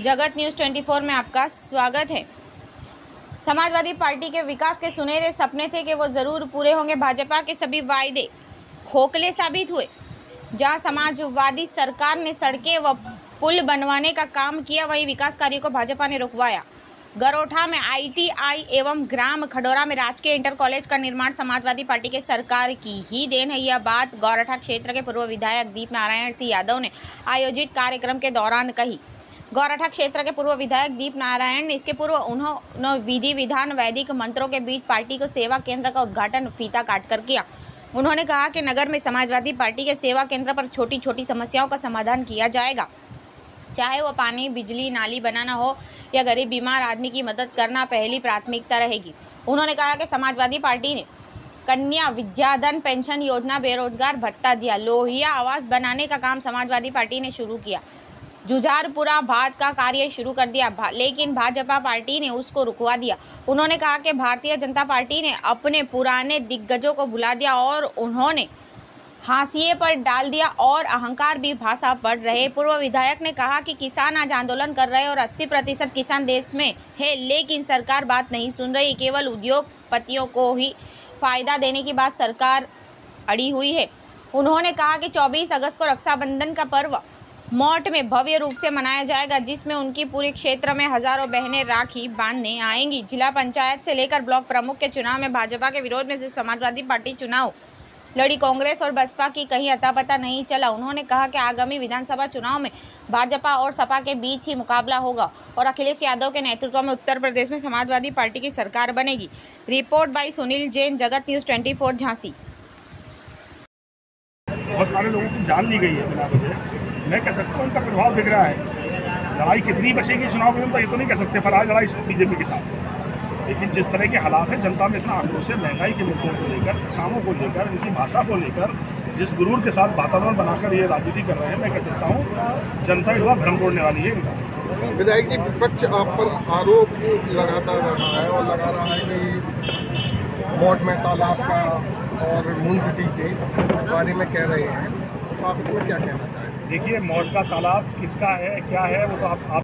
जगत न्यूज़ 24 में आपका स्वागत है। समाजवादी पार्टी के विकास के सुनहरे सपने थे कि वो ज़रूर पूरे होंगे। भाजपा के सभी वायदे खोखले साबित हुए, जहाँ समाजवादी सरकार ने सड़कें व पुल बनवाने का काम किया, वहीं विकास कार्यों को भाजपा ने रुकवाया। गरोठा में आईटीआई एवं ग्राम खडोरा में राजकीय इंटर कॉलेज का निर्माण समाजवादी पार्टी के सरकार की ही देन है। यह बात गौरठा क्षेत्र के पूर्व विधायक दीप नारायण सिंह यादव ने आयोजित कार्यक्रम के दौरान कही। गौरठा क्षेत्र के पूर्व विधायक दीप नारायण, इसके पूर्व उन्होंने विधि विधान, वैदिक मंत्रों के बीच पार्टी को सेवा केंद्र का उद्घाटन फीता काटकर किया। उन्होंने कहा कि नगर में समाजवादी पार्टी के सेवा केंद्र पर छोटी छोटी समस्याओं का समाधान किया जाएगा। चाहे वो पानी, बिजली, नाली बनाना हो या गरीब, बीमार आदमी की मदद करना पहली प्राथमिकता रहेगी। उन्होंने कहा कि समाजवादी पार्टी ने कन्या विद्याधन पेंशन योजना बेरोजगार भत्ता दिया। लोहिया आवास बनाने का काम समाजवादी पार्टी ने शुरू किया। जुझारपुरा भात का कार्य शुरू कर दिया। भा, लेकिन भाजपा पार्टी ने उसको रुकवा दिया। उन्होंने कहा कि भारतीय जनता पार्टी ने अपने पुराने दिग्गजों को भुला दिया और उन्होंने हाशिए पर डाल दिया और अहंकार भी भाषा पढ़ रहे। पूर्व विधायक ने कहा कि किसान आज आंदोलन कर रहे और 80 प्रतिशत किसान देश में है लेकिन सरकार बात नहीं सुन रही। केवल उद्योगपतियों को ही फ़ायदा देने की बात सरकार अड़ी हुई है। उन्होंने कहा कि 24 अगस्त को रक्षाबंधन का पर्व मौट में भव्य रूप से मनाया जाएगा, जिसमें उनकी पूरे क्षेत्र में हज़ारों बहनें राखी बांधने आएँगी। जिला पंचायत से लेकर ब्लॉक प्रमुख के चुनाव में भाजपा के विरोध में सिर्फ़ समाजवादी पार्टी चुनाव। लड़ी कांग्रेस और बसपा की कहीं अता पता नहीं चला। उन्होंने कहा कि आगामी विधानसभा चुनाव में भाजपा और सपा के बीच ही मुकाबला होगा और अखिलेश यादव के नेतृत्व में उत्तर प्रदेश में समाजवादी पार्टी की सरकार बनेगी। रिपोर्ट बाई सुनील जैन, जगत न्यूज़ ट्वेंटी झांसी। बहुत सारे लोगों की जान ली गई है मैं कह सकता हूँ, उनका प्रभाव दिख रहा है। लड़ाई कितनी बचेगी चुनाव में तो ये तो नहीं कह सकते आज लड़ाई बीजेपी के साथ। लेकिन जिस तरह के हालात हैं, जनता में इतना आक्रोश है, महँगाई के मुद्दों को लेकर, कामों को लेकर, इनकी भाषा को लेकर, जिस गुरूर के साथ वातावरण बनाकर ये राजनीति कर रहे हैं, मैं कह सकता हूँ, जनता बार भ्रम तोड़ने वाली है। इनका विधायक जी, विपक्ष आप पर आरोप लगाता रहा है और लगा रहा है कि मोट में तालाब का और मून सिटी के बारे में कह रहे हैं। आप इसमें क्या कहना चाहेंगे? देखिए, मौत का तालाब किसका है, क्या है, वो तो आप आप